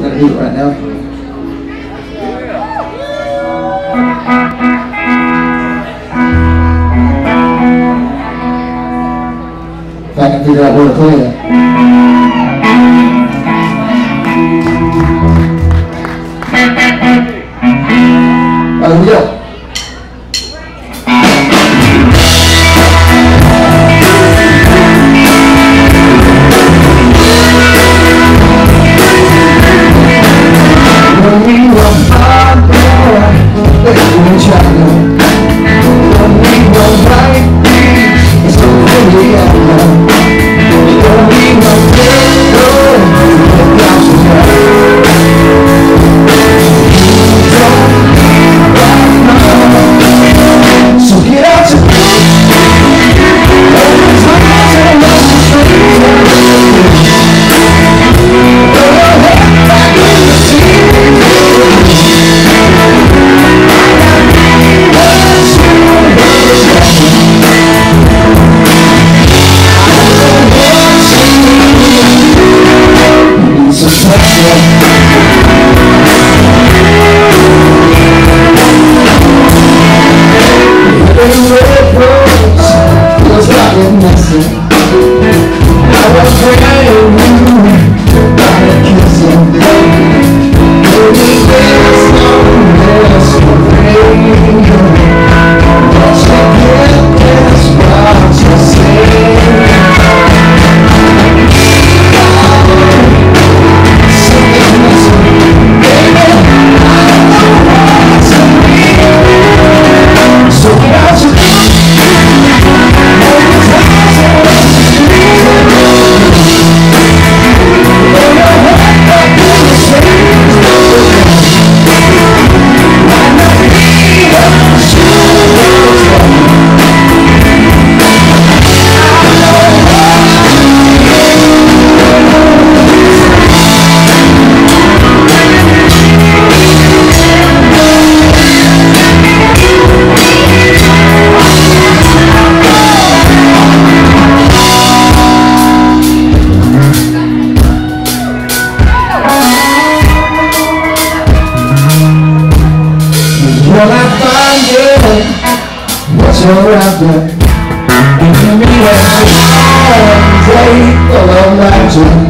we're gonna do it right now. If I can figure out where to play. So So what you're after Give me. A day full of magic